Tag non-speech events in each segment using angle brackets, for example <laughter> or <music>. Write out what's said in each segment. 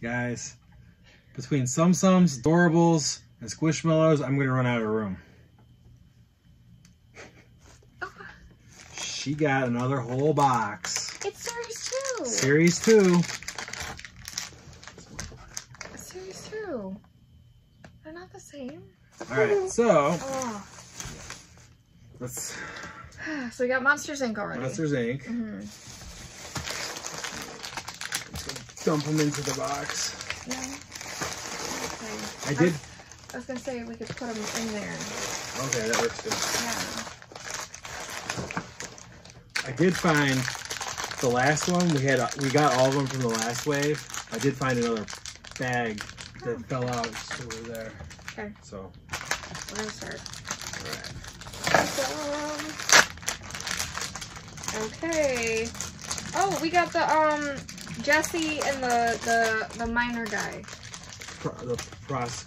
Guys, between Tsum Tsums, Adorables, and Squishmallows, I'm going to run out of room. She got another whole box. It's series two. Series 2. series two. They're not the same. Alright, so Oh. let's <sighs> So we got Monsters Inc. already. Monsters Inc. Mhm. Dump them into the box. Yeah. Okay. I did. I was gonna say we could put them in there. Okay, that works too. Yeah. I did find the last one. We had we got all of them from the last wave. I did find another bag that Oh. fell out over there. Okay. So, We're gonna start. alright. Um, okay. Oh, we got the um Jesse and the the the minor guy, Pro, the pros,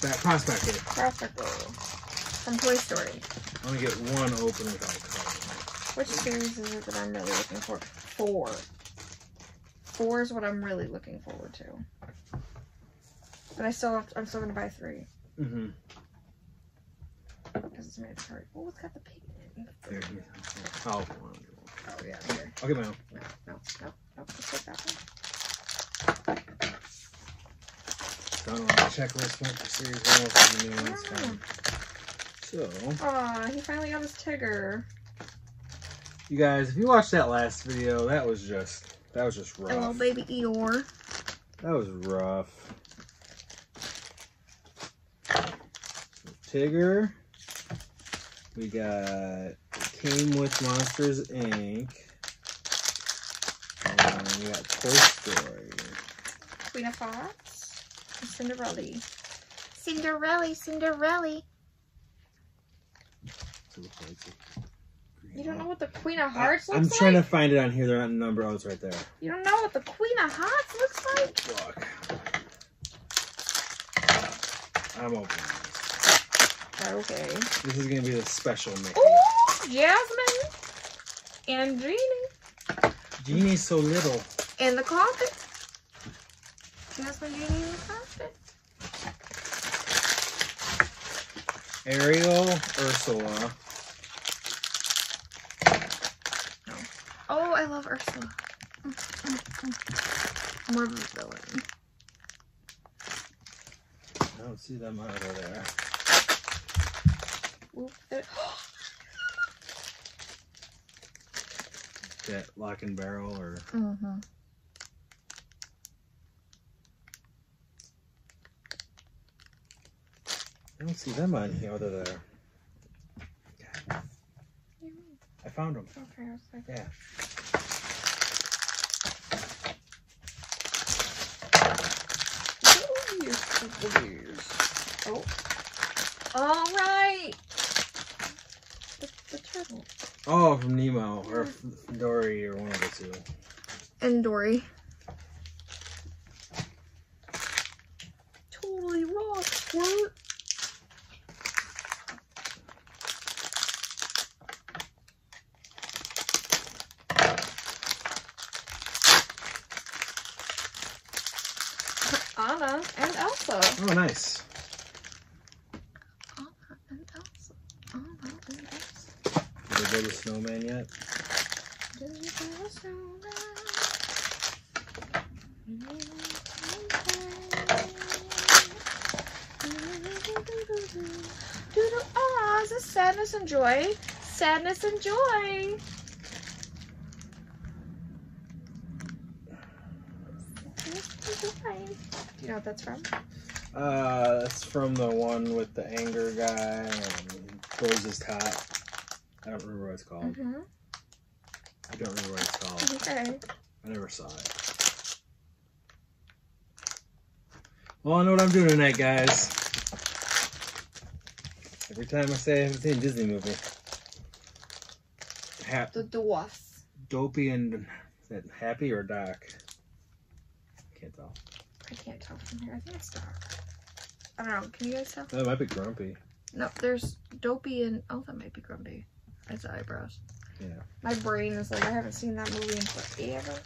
that prospector. Prospector from Toy Story. I only get one open without color. Which series is it that I'm really looking for? Four. Four is what I'm really looking forward to. But I still have I'm still gonna buy three Mm-hmm. because it's mandatory. Oh, it's got the pig in it. There. Oh. Oh yeah, here. I'll get my own. No, no, no, Let's take that one. Done on the checklist. Went for series one. For the new ones. Fine. So, Aw, he finally got his Tigger. you guys, if you watched that last video, that was just that was just And little baby Eeyore. That was rough. Tigger. We got Came with Monsters Inc. And we got Toy Story. Queen of. And Cinderella. Cinderella, Cinderella. So it looks like it's a green You don't know what the Queen of Hearts I- Hearts I'm trying like? to find it on here. They're not numbered. Oh, it's right there. You don't know what the Queen of Hearts looks like? Look. I'm opening this. Okay. This is gonna be the special Mickey. Ooh, Jasmine. And Genie. Genie's so little. In the carpet. Jasmine, Genie, and the carpet. Ariel, Ursula. Oh, I love Ursula. Mm, mm, mm. More of a villain. I don't see them over there. Ooh, <gasps> <gasps> <gasps> That lock and barrel or Mhm. I don't see them on here. They're there. I found them. Okay, I was like, Yeah. oh, you're so. Oh. All right. The, the turtle. Oh, from Nemo or f- Dory or one of the two. And Dory. Totally raw squirt. Anna and Elsa. Oh, nice. Anna and Elsa. Anna and Elsa. Did they build a snowman yet? Do you feel so Doodle ah, is sadness and joy? Sadness and joy. Do you know what that's from? Uh, that's from the one with the anger guy and blows his top. I don't remember what it's called. Mm-hmm. I don't remember what it's called. Okay. I never saw it. Well, I know what I'm doing tonight, guys. Every time I say I haven't seen a Disney movie. Ha- The dwarfs. Dopey and is that Happy or Doc? Can't tell. I can't tell from here. I think it's dark. I don't know. Can you guys tell? That might be Grumpy. No, there's Dopey and oh, that might be Grumpy. That's eyebrows. Yeah. My brain is like I haven't seen that movie in forever.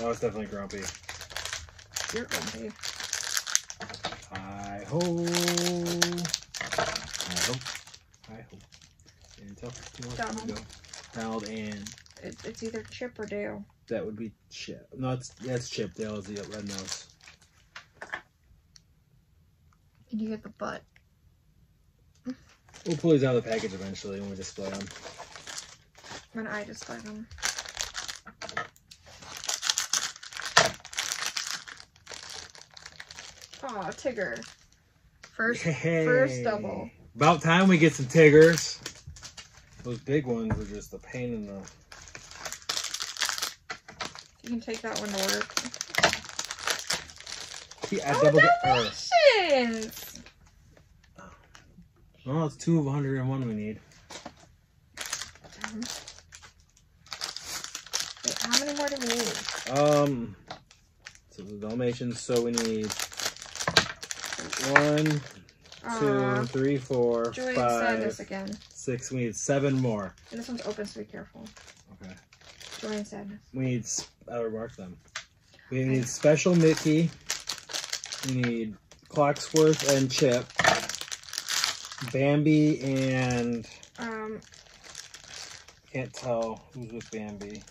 Oh, it's definitely Grumpy. you're be. I hope. I hope. I hope. And tell who wants to Donald. go. Donald and It, it's either Chip or Dale. that would be Chip. No, it's that's Chip. Dale is the red nose. And you get the butt. We'll pull these out of the package eventually when we display them. When I display them. Aw, Tigger. First, first double. About time we get some Tiggers. Those big ones are just a pain in the. You can take that one to work. See, I Oh, double Dalmatians! no, it's two of 101 we need. Um, Wait, how many more do we need? Um, so the Dalmatians. So we need one, two, Aw, three, four, Joy and five, Sadness again. six. We need seven more. And this one's open, so be careful. Okay. Joy and Sadness. We need. s- I mark them. We need Special Mickey. We need Clocksworth and Chip. Bambi and Um, can't tell who's with Bambi.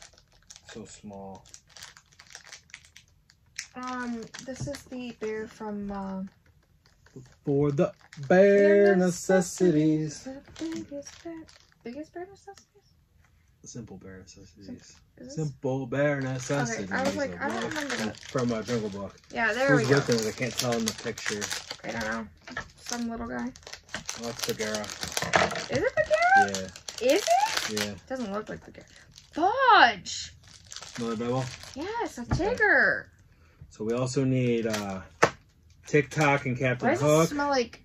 So small. Um, this is the bear from, uh, For the bear necessities. The biggest bear, biggest bear necessities? Simple bear necessities. Simple bear necessities. Okay, I was like, I don't remember that. From a Jungle Book. Yeah, there we Who's go. with them? I can't tell in the picture. I don't know. Some little guy. Oh, that's Bagheera. Is it Bagheera? Yeah, Is it? yeah. It Doesn't look like Bagheera. Fudge! Another double. Yes, a Okay. Tigger. So we also need uh, Tick-Tock and Captain Why does Hook. it smell like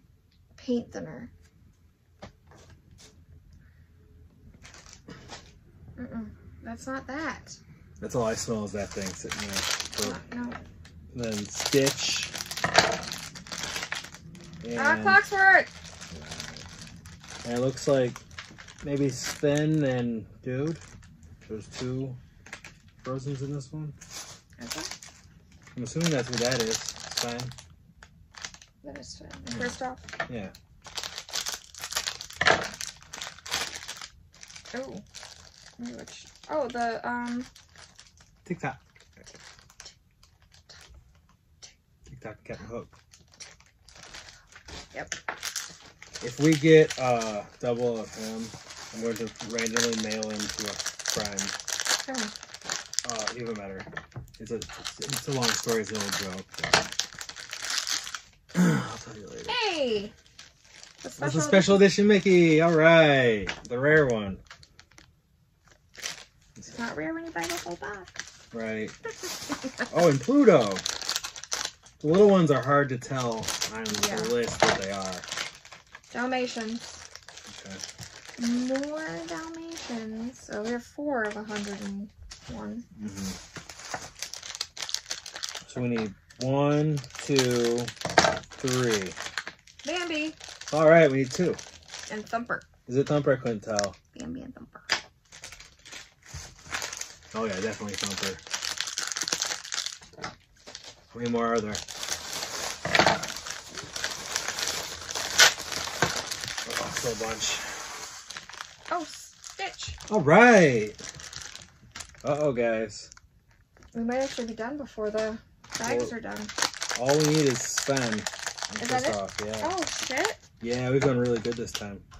paint thinner? Mm-mm. That's not that. That's all I smell is that thing sitting there. Not- no. Then Stitch. And, Ah, Clocksworth! and it looks like maybe Spin and Dude. There's two Frozens in this one. Is that? I'm assuming that's what that is. Spin. That is fine. First off. Yeah. Oh. Which? Oh, the, um, Tick-Tock. Tick-Tock and Captain Hook. Yep. If we get uh double of him, I'm going to randomly mail him to a friend. oh, Uh, even better. It's a it's a long story. It's an old joke. I'll tell you later. hey! The That's a special edition Mickey. All right, the rare one. It's not rare when you buy the whole box. Right. Oh, and Pluto. The little ones are hard to tell on Yeah. the list what they are. Dalmatians. Okay. More Dalmatians. So we have four of a hundred and one. hmm So we need one, two, three. Bambi All right, we need two. and Thumper. Is it Thumper? I couldn't tell. Bambi and Thumper. Oh yeah, definitely Thumper. How many more are there? Oh, still a bunch. Oh, Stitch. All right. Uh oh, guys. We might actually be done before the bags Well- are done. All we need is Sven. Is that it? Kristoff, Yeah. Oh, shit. Yeah, we've done really good this time. <laughs>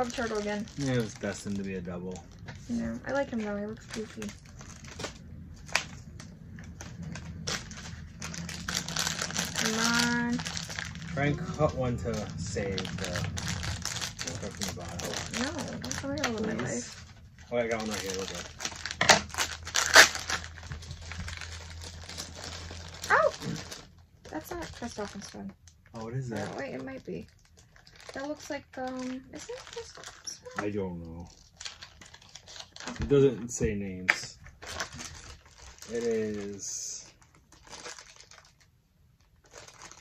Oh, Turtle again. Yeah, it was destined to be a double. No, I like him though. He looks goofy. Come on. Try and cut one to save the, the from the bottom. No, don't come here all my life. Oh, I got one right here. Look at Oh! That's not and Sven. Oh, what is that? Oh, that? wait, it might be. That looks like, um, is and Sven? I don't know. It doesn't say names. It is.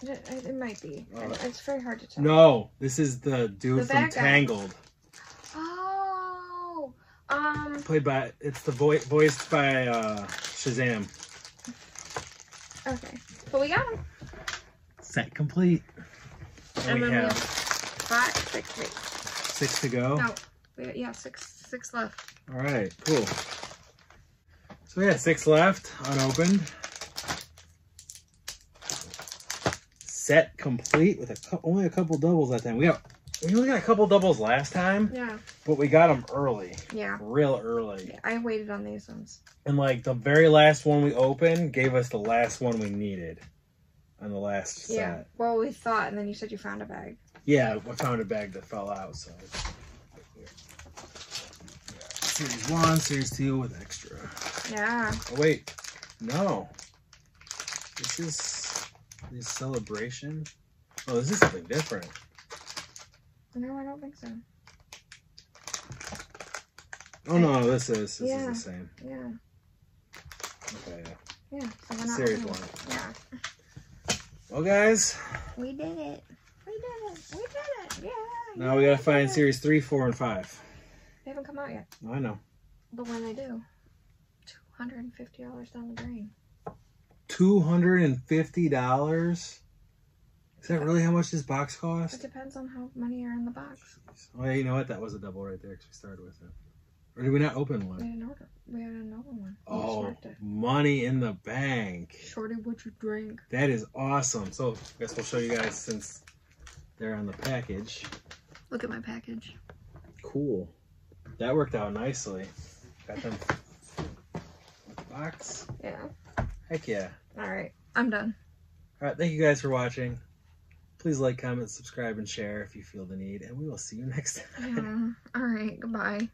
It, it, it might be. Uh, it's very hard to tell. No, this is the dude The from Tangled. guy. Tangled. Oh! Um, Um. Played by it's the voice voiced by uh, Shazam. Okay. But we got them. Set complete. And And we then we have have five, six, to go. No. We yeah, six, six left. All right, cool. So yeah, six left, unopened. Set complete with a cou- only a couple doubles that time. We got we only got a couple doubles last time, Yeah. But we got them early, Yeah. real early. yeah. I waited on these ones. And like the very last one we opened gave us the last one we needed on the last Yeah. set. Well, we thought, and then you said you found a bag. Yeah, I found a bag that fell out, so. Series one, series two with extra. Yeah. Oh wait, no. This is this celebration. Oh, is this is something different. No, I don't think so. Oh no, this is this Yeah. is the same. Yeah. Okay, Yeah. So series one. Yeah. Well, guys, We did it. We did it. We did it. Yeah. now yeah, we gotta find series three, four, and five. They haven't come out yet. I know. But when they do, two hundred and fifty dollars down the drain. Two hundred and fifty dollars. Is that really how much this box costs? It depends on how many are in the box. Oh yeah, you know what? That was a double right there because we started with it. Or did we not open We one? didn't order. We had another one. We Oh, just marked it. money in the bank. Shorty, what you drink? That is awesome. So I guess we'll show you guys since they're on the package. Look at my package. Cool. That worked out nicely. Got them box. Yeah. Heck yeah. All right. I'm done. All right. Thank you guys for watching. Please like, comment, subscribe, and share if you feel the need. And we will see you <laughs> next time. Yeah. All right. Goodbye.